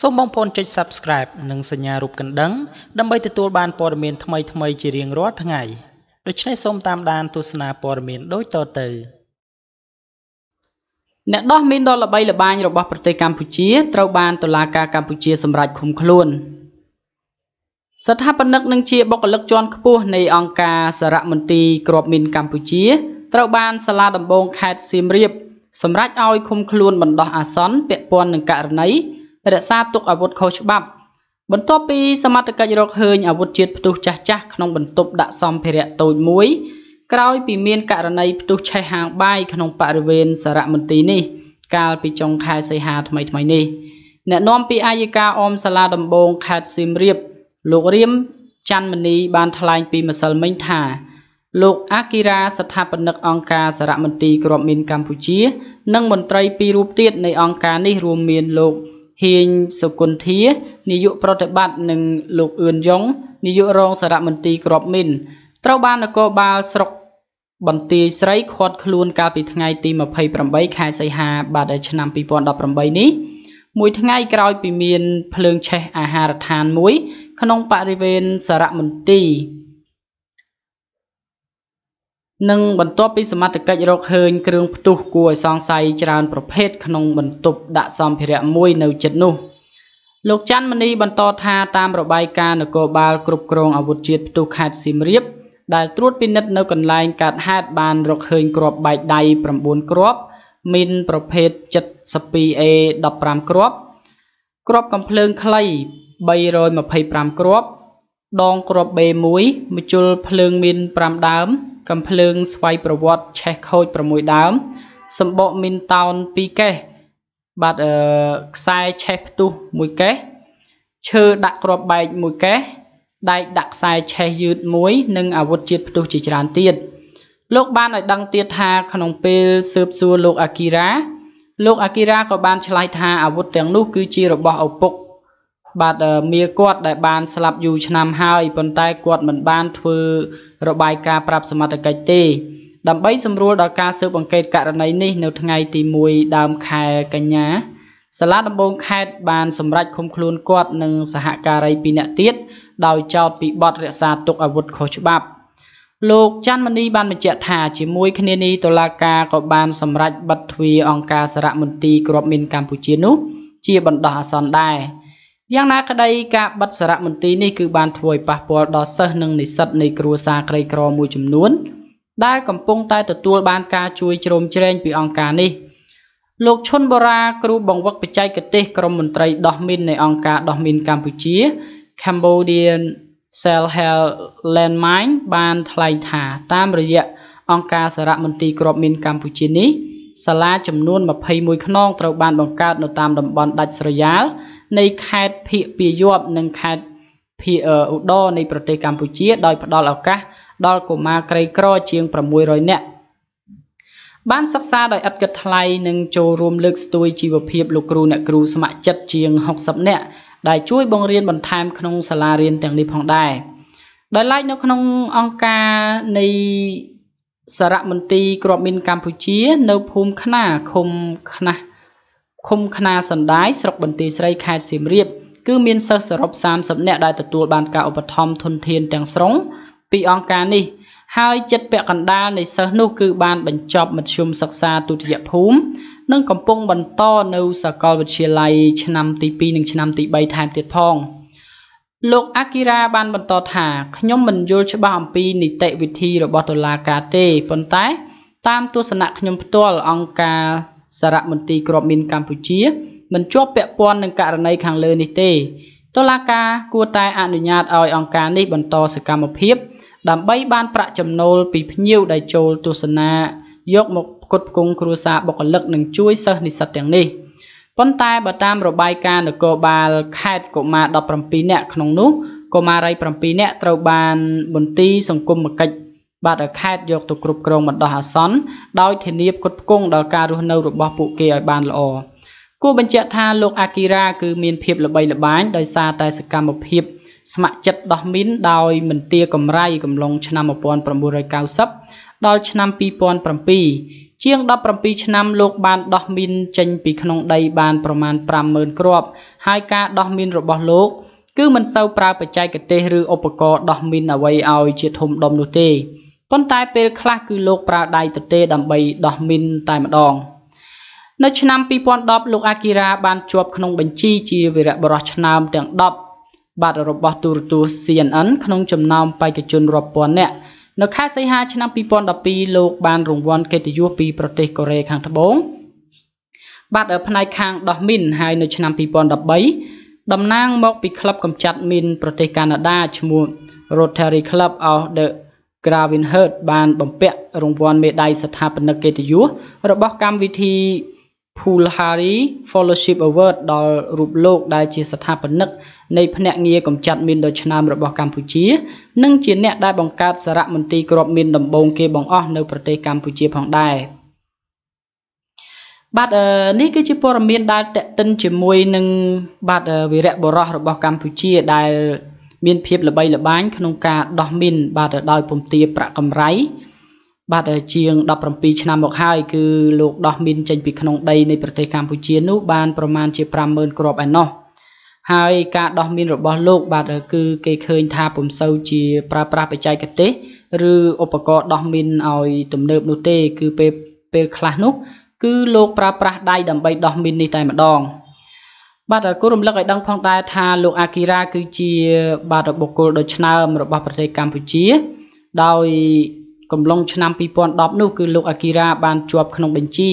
សូមបងប្អូនចុច Subscribe និងសញ្ញារូបកណ្ដឹងដើម្បីទទួលបានព័ត៌មានថ្មីៗជារៀងរាល់ថ្ងៃដូច្នេះសូមតាមដានទស្សនាព័ត៌មានដូចតទៅអ្នកដោះមីនដ៏ល្បីល្បាញរបស់ប្រទេសកម្ពុជាត្រូវបានតុលាការកម្ពុជាសម្រេចឃុំខ្លួនស្ថាបនិកនិងជាបុគ្គលិកជាន់ខ្ពស់នៃអង្គការសារមន្ទីរគ្រាប់មីនកម្ពុជាត្រូវបានសាលាដំបងខេត្តសៀមរាបសម្រេចឲ្យឃុំខ្លួនបណ្ដោះអាសន្នពាក់ព័ន្ធនឹងករណី រក្សាទុកអាវុធខុសច្បាប់បន្ទាប់ពីសមត្ថកិច្ចរកឃើញអាវុធជាតិផ្ទុះចាស់ចាស់ក្នុងបន្ទប់ដាក់សម្ភារៈតូចមួយក្រោយពីមានករណីផ្ទុះឆេះហាងបាយក្នុងបរិវេណសារមន្ទីរនេះកាលពីចុងខែសីហាថ្មីថ្មីនេះអ្នកនាំពាក្យអាយកាអមសាលាដំបងខេត្តសៀមរាបលោករៀមច័ន្ទមនីបានថ្លែងពីម្សិលមិញថាលោកអាគីរ៉ាស្ថាបនិកអង្គការសារមន្ទីរគ្រាប់មីនកម្ពុជា និងមន្ត្រីពីររូបទៀតនៃអង្គការនេះរួមមានលោក ហ៊ៀងសុគន្ធានាយកប្រតិបត្តិនិងលោកអឿនយ៉ុងនាយករងសារមន្ទីរគ្រាប់មីនត្រូវបាននគរបាលស្រុកបន្ទាយស្រីឃាត់ខ្លួនកាលពីថ្ងៃទី28ខែសីហាបាទឆ្នាំ2018នេះមួយថ្ងៃក្រោយពីមានភ្លើងឆេះអាហារដ្ឋានមួយ ក្នុងបរិវេណសារមន្ទីរ និងបន្ទាប់ពីសមត្ថកិច្ចរកឃើញគ្រឿងផ្ទុះគួរឲ្យសង្ស័យច្រើនប្រភេទក្នុងបន្ទប់ដាក់សម្ភារៈមួយនៅជិតនោះ លោកច័ន្ទមនីបន្តថាតាមរបាយការណ៍នគរបាលគ្រប់គ្រងអាវុធជាតិផ្ទុះខេត្តសៀមរាបដែលត្រួតពិនិត្យនៅកន្លែងកើតហេតុបានរកឃើញគ្រាប់បែកដៃ9គ្រាប់មីនប្រភេទ 72A 15គ្រាប់គ្រាប់កំភ្លើងខ្លី325គ្រាប់ដងគ្រាប់ B1 ម្ជុលភ្លើងមីន5ដើម កំភ្លើងស្វ័យប្រវត្តិឆេះខូច6ដើមសម្បកមីនតោន2កេសបាទអឺខ្សែឆេះផ្ទុះ1កេសឈើដាក់គ្រាប់បែក1កេសដែកដាក់ខ្សែឆេះយឺតមួយនិងអាវុធជាតិផ្ទុះជាច្រើនទៀតលោកបានឲ្យដឹងទៀតថាក្នុងពេលស៊ើបសួរលោកអាគីរ៉ាលោកអាគីរ៉ាក៏បានឆ្លើយថាអាវុធទាំងនោះគឺជារបស់ឪពុក បាទមាគាត់ដែលបានស្លាប់យូរឆ្នាំហើយប៉ុន្តែគាត់មិនបានធ្វើរបាយការណ៍ប្រាប់សមត្ថកិច្ចទេ ដើម្បីសម្រួលដល់ការស៊ើបអង្កេតករណីនេះនៅថ្ងៃទី1ដើមខែកញ្ញាសាលាដំបងខេត្តបានសម្រេចឃុំខ្លួនគាត់និងសហការី2នាក់ទៀតដោយចោទពីបទរក្សាទុកអាវុធខុសច្បាប់លោកច័ន្ទមនីបានបញ្ជាក់ថាជាមួយគ្នានេះតុលាការក៏បានសម្រេចបិទទ្វារអង្គការសារមន្ទីរគ្រាប់មីនកម្ពុជានោះ ជាបណ្ដោះអាសន្នដែរ យ៉ាងណាក្តីការបិទសារមន្ទីរនេះគឺបានធ្វើឲ្យប៉ះពាល់ដល់សិស្សនិងនិស្សិតនៃគ្រួសារក្រីក្រមួយចំនួន ដែលកំពុងតែទទួលបានការជួយជ្រោមជ្រែងពីអង្គការនេះលោកឈុនបូរ៉ាគ្រូបង្វឹកបច្ចេកទេសក្រមមន្ត្រីដោះមីននៃអង្គការដោះមីនកម្ពុជា Cambodian Cell Health Landmine បានថ្លែងថាតាមរយៈអង្គការសារមន្ទីរគ្រាប់មីនកម្ពុជានេះសាលាចំនួន21ខ្នងត្រូវបានបង្កើតនៅតាមតំបន់ដាច់ស្រយាល នៃខេត្តភាគពាយ័ព្យនិងខេត្តភាគឧត្តរនៃប្រទេសកម្ពុជា ដោយផ្ដល់ឱកាសដល់កុមារក្រីក្រជាង600នាក់បានសិក្សាដោយឥតគិតថ្លៃនិងចូលរួមលើកស្ទួយជីវភាពលោកគ្រូអ្នកគ្រូស្ម័គ្រចិត្តជាង60នាក់ដែលជួយបង្រៀនបន្ថែមក្នុងសាលារៀនទាំងនេះផងដែរដោយឡែកនៅក្នុងអង្គការនៃសារមន្ទីរគ្រាប់មីនកម្ពុជា នៅភូមិខ្នាឃុំខ្នាស់ ឃុំខ្នាសណ្ដាយស្រុកបន្ទាយស្រីខេត្តសៀមរាបគឺមានសិស្សសរុប30នាក់ដែលទទួលបានការឧបត្ថម្ភធនធានទាំងស្រុងពីអង្គការនេះ ហើយចិត្តពាក់កណ្ដាលនៃសិស្សនោះគឺបានបញ្ចប់មធ្យមសិក្សាទុតិយភូមិនិងកំពុងបន្តនៅសាកលវិទ្យាល័យឆ្នាំទី2និងឆ្នាំទី3ថែមទៀតផង លោកអាគីរ៉ាបានបន្តថាខ្ញុំមិនយល់ច្បាស់អំពីនីតិវិធីរបស់តុលាការទេប៉ុន្តែ តាមទស្សនៈខ្ញុំផ្ទាល់អង្គការ សារមន្ទីរគ្រាប់មីនកម្ពុជាមិនជាប់ពាក់ព័ន្ធនឹងករណីខាងលើនេះទេតុលាការគួរតែអនុញ្ញាតឲ្យអង្គការនេះបន្តសកម្មភាព ដើម្បីបានប្រាក់ចំណូលពីភ្ញៀវដែលចូលទស្សនាយកមកផ្គត់ផ្គង់គ្រួសារបុគ្គលិកនិងជួយសិស្សនិស្សិតទាំងនេះប៉ុន្តែបើតាមរបាយការណ៍នគរបាលខេត្តកុមារ17នាក់ក្នុងនោះកុមារី7នាក់ត្រូវបានមន្ទីរសង្គមកិច្ច បាទខេត្តយកទៅគ្រប់គ្រងបណ្ដោះអាសន្នដោយធានាផ្គត់ផ្គង់ដល់ការរស់នៅរបស់ពួកគេឲ្យបានល្អគួរបញ្ជាក់ថាលោកអាគីរ៉ាគឺមានភាពល្បីល្បាញដោយសារតែសកម្មភាពស្ម័គ្រចិត្តដោះមីនដោយមន្ទាកម្រៃកំឡុងឆ្នាំ1990ដល់ឆ្នាំ2007ជាង17ឆ្នាំលោកបានដោះមីនចេញពីក្នុងដីបានប្រមាណ50000គ្រាប់ហើយការដោះមីនរបស់លោកគឺមិនសូវប្រើបច្ចេកទេសឬឧបករណ៍ដោះមីនអ្វីឲ្យជាធំដុំនោះទេ ប៉ុន្តែពេលខ្លះគឺលោកប្រើដៃទទេដើម្បីដោះមីនតែម្ដងនៅឆ្នាំ2010លោកអាគីរ៉ាបានជាប់ក្នុងបញ្ជីជាវីរៈបុរសឆ្នើមទាំង10បាត់របស់ទូរទស្សន៍ CNN ក្នុងចំណោមបេក្ខជនរាប់ពាន់នាក់នៅខែសីហាឆ្នាំ2012លោកបានរង្វាន់កិត្តិយសពីប្រទេសកូរ៉េខាងត្បូងបាទផ្នែកខាងដោះមីនហើយនៅឆ្នាំ2013តំណាងមកពីក្លឹបកម្ចាត់មីនប្រទេសកាណាដាឈ្មោះ Rotary Club of the Gravenhurst បានបំពាក់រង្វាន់មេដាយស្ថាបនិកកិត្តិយសរបស់កម្មវិធី Pulhari Fellowship Award ដល់រូបលោកដែលជាស្ថាបនិកនៃភ្នាក់ងារកម្ចាត់មីនដ៏ឆ្នើមរបស់កម្ពុជា និងជាអ្នកដែលបង្កើតសារមន្ទីរគ្រាប់មីនដំបូងគេបង្អស់នៅប្រទេសកម្ពុជាផងដែរបាទនេះគឺជាព័ត៌មានដែលតេតិនជាមួយនឹងបាទវីរៈបុរសរបស់កម្ពុជាដែល មានភាពល្បីល្បាញក្នុងការដោះមីនបាទដោយពំទាប្រាក់កម្រៃបាទជាង17ឆ្នាំមកហើយគឺលោកដោះមីនចេញពីក្នុងដីនៃប្រទេសកម្ពុជានោះបានប្រមាណជា50000គ្រាប់ឯណោះហើយការដោះមីនរបស់លោកបាទគឺគេឃើញថាពុំសូវជាប្រើប្រាស់បច្ចេកទេសឬឧបករណ៍ដោះមីនឲ្យទំនើបនោះទេ គឺពេលពេលខ្លះនោះ គឺលោកប្រើប្រាស់ដៃដើម្បីដោះមីននេះតែម្ដង បាទគូរំលឹកឲ្យដឹងផងដែរថាលោកអាគីរ៉ាគឺជាបាទបុគ្គលដ៏ឆ្នើមរបស់ប្រទេសកម្ពុជា ដោយកំឡុងឆ្នាំ2010នោះគឺលោកអាគីរ៉ាបានជាប់ក្នុងបញ្ជី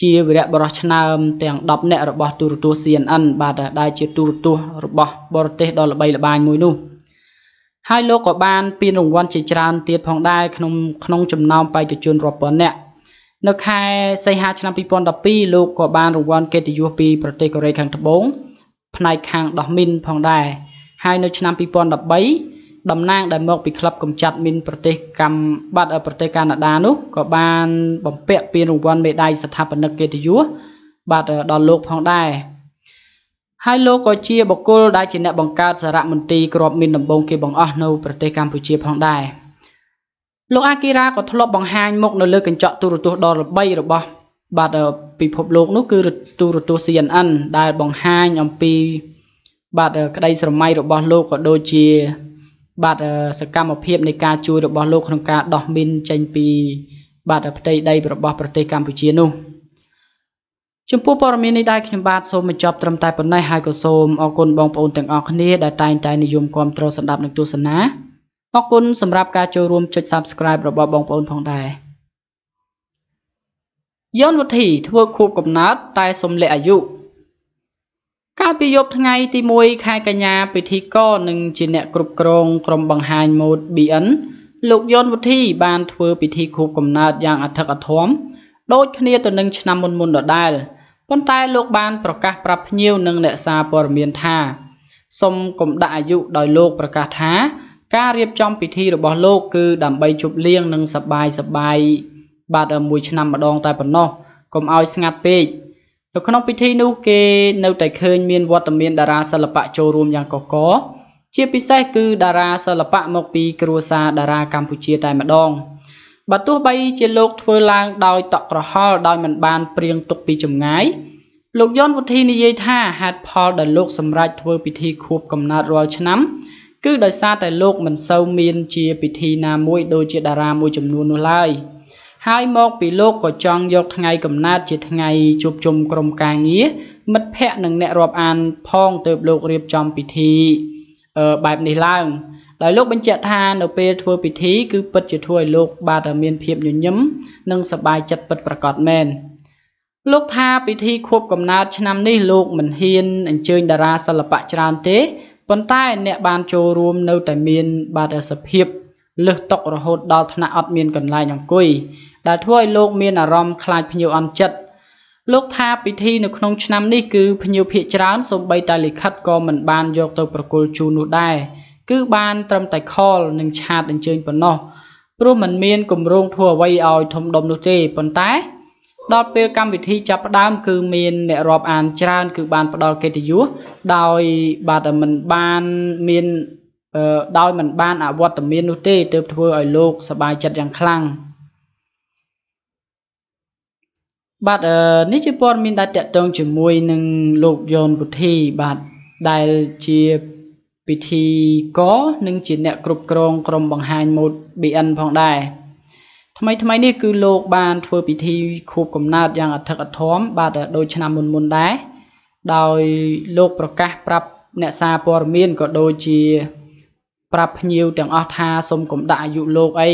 ជាវីរៈបរិសឆ្នើមទាំង10នាក់របស់ទូរទស្សន៍ CNN បាទដែលជាទូរទស្សន៍របស់បរទេសដ៏ល្បីល្បាញមួយនោះហើយលោកក៏បានពានរង្វាន់ជាច្រើនទៀតផងដែរក្នុងក្នុងចំណោមបេក្ខជនរាប់ពាន់នាក់ នៅខែសីហាឆ្នាំ2012លោកក៏បានរង្វាន់កិត្តិយសពីប្រទេសកូរ៉េខាងត្បូងផ្នែកខាងដោះមីនផងដែរហើយនៅឆ្នាំ2013តំណាងដែលមកពីក្លឹបកម្ចាត់មីនប្រទេសកម្បាត់ប្រទេសកាណាដានោះក៏បានបំពាក់ពានរង្វាន់មេដាយស្ថាបនិកកិត្តិយសបាទដល់លោកផងដែរហើយលោកក៏ជាបុគ្គលដែលជាអ្នកបង្កើតសារមន្ទីរក្របមីនដំបងគេបង្អស់នៅប្រទេសកម្ពុជាផងដែរ លោកអាគីរ៉ាក៏ធ្លាប់បង្ហាញមុខនៅលើកញ្ចក់ទូរទស្សន៍ដ៏ល្បីរបស់បាទពិភពលោកនោះគឺទូរទស្សន៍ CNN ដែលបង្ហាញអំពី បាទក្តីស្រមៃរបស់លោកក៏ដូចជា បាទសកម្មភាពនៃការជួយរបស់លោកក្នុងការដោះមីនចេញពី បាទផ្ទៃដីរបស់ប្រទេសកម្ពុជានោះចំពោះព័ត៌មាននេះដែរខ្ញុំបាទសូមបញ្ចប់ត្រឹមតែប៉ុណ្ណេះហើយក៏សូមអរគុណបងប្អូនទាំងអស់គ្នាដែលតែងតែនិយមគាំទ្រស្ដាប់និងទស្សនា អរគុណសម្រាប់ការចូលរួមចុច Subscribe របស់បងប្អូនផងដែរយន្តវិធីធ្វើខួបកំណើតតែសំលាក់អាយុកាលពីយប់ថ្ងៃទី1ខែកញ្ញាពិធីករនិងជាអ្នកគ្រប់គ្រងក្រុមបង្ហាញម៉ូដ BN លោកយន្តវិធីបានធ្វើពិធីខួបកំណើតយ៉ាងអធិកអធមដូចគ្នាទៅនឹងឆ្នាំមុនមុនដដែលប៉ុន្តែលោកបានប្រកាសប្រាប់ភ្ញៀវនិងអ្នកសារព័ត៌មានថាសូមកុំដាក់អាយុដោយលោកប្រកាសថា ការរៀបចំពិធីរបស់លោកគឺដើម្បីជប់លៀងនិងសប្បាយសប្បាយបាទមួយឆ្នាំម្ដងតែប៉ុណ្ណោះកុំឲ្យស្ងាត់ពេកនៅក្នុងពិធីនោះគេនៅតែឃើញមានវត្តមានតារាសិល្បៈចូលរួមយ៉ាងកកកជាពិសេសគឺតារាសិល្បៈមកពីគ្រួសារតារាកម្ពុជាតែម្ដងបើទោះបីជាលោកធ្វើឡើងដោយតក់ក្រហល់ដោយមិនបានព្រៀងទុកពីចម្ងាយលោកយន់វុធីនិយាយថាហេតុផលដែលលោកសម្រេចធ្វើពិធីខួបកំណើតរាល់ឆ្នាំ គឺដោយសារតែលោកមិនសូវមានជាពិធីណាមួយដូចជាតារាមួយចំនួននោះឡើយហើយមកពីលោកក៏ចង់យកថ្ងៃកំណើតជាថ្ងៃជួបជុំក្រុមការងារមិត្តភ័ក្តិនិងអ្នករាប់អានផងទើបលោករៀបចំពិធីបែបនេះឡើងដោយលោកបញ្ជាក់ថានៅពេលធ្វើពិធីគឺពិតជាធ្វើឲ្យលោកបាទមានភាពញញឹមនិងសប្បាយចិត្តពិតប្រាកដមែនលោកថាពិធីខួបកំណើតឆ្នាំនេះលោកមិនហ៊ានអញ្ជើញតារាសិល្បៈច្រើនទេ ប៉ុន្តែអ្នកបានចូលរួមនៅតែមានបាទសភាពលឹះតុករហូតដល់ថ្នាក់អត់មានកន្លែងអង្គុយដែលធ្វើឲ្យលោកមានអារម្មណ៍ខ្លាចភ្ញៀវអន់ចិត្តលោកថាពិធីនៅក្នុងឆ្នាំនេះគឺភ្ញៀវភាគច្រើនសូម្បីតែលិខិតក៏មិនបានយកទៅប្រគល់ជូននោះដែរគឺបានត្រឹមតែខលនិងឆាតអញ្ជើញប៉ុណ្ណោះព្រោះมันមានគម្រោងធ្វើអ្វីឲ្យធំដុំនោះទេប៉ុន្តែ ដល់ពេលកម្មវិធីចាប់ផ្ដើមគឺមានអ្នករាប់អានច្រើន គឺបានផ្ដល់កិត្តិយសដោយបាទមិនបានមានដោយមិនបានអវត្តមាននោះទេទើបធ្វើឲ្យលោកសប្បាយចិត្តយ៉ាងខ្លាំងបាទអឺនេះជាព័ត៌មានដែលតាក់ទងជាមួយនឹងលោកយ៉នពុទ្ធីបាទដែលជាពិធីកនិងជាអ្នកគ្រប់គ្រងក្រុមបង្ហាញម៉ូដ BN ផងដែរ ថ្មីថ្មីនេះគឺលោកបានធ្វើពិធីខួបកំណើតយ៉ាងអធិកអធមបាទដូចឆ្នាំមុនមុនដែរដោយលោកប្រកាសប្រាប់អ្នកសារព័ត៌មានក៏ដូចជាប្រាប់ភ្ញៀវទាំងអស់ថាសូមកុំដាក់អាយុលោកអី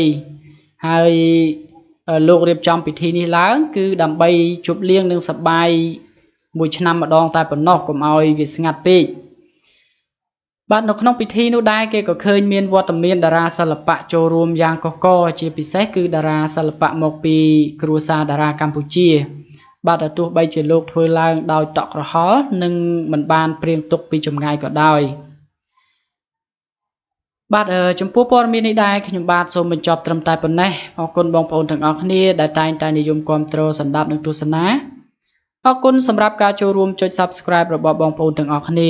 ហើយលោករៀបចំពិធីនេះឡើង គឺដើម្បីជប់លៀងនឹងសបាយមួយឆ្នាំម្ដងតែប៉ុណ្ណោះកុំឲ្យវាស្ងាត់ពេក បាទនៅក្នុងពិធីនោះដែរគេក៏ឃើញមានវត្តមានតារាសិល្បៈចូលរួមយ៉ាងកកកជាពិសេសគឺតារាសិល្បៈមកពីគ្រួសារតារាកម្ពុជា បាទទោះបីជាលោកធ្វើឡើងដោយតក់ក្រហល់និងមិនបានព្រៀងទុកពីចម្ងាយក៏ដោយបាទចំពោះព័ត៌មាននេះដែរខ្ញុំបាទសូមបញ្ចប់ត្រឹមតែប៉ុណ្ណេះអរគុណបងប្អូនទាំងអស់គ្នាដែលតែងតែនិយមគាំទ្រសម្ដាប់និងទស្សនាអរគុណសម្រាប់ការចូលរួមចុច Subscribe របស់បងប្អូនទាំងអស់គ្នា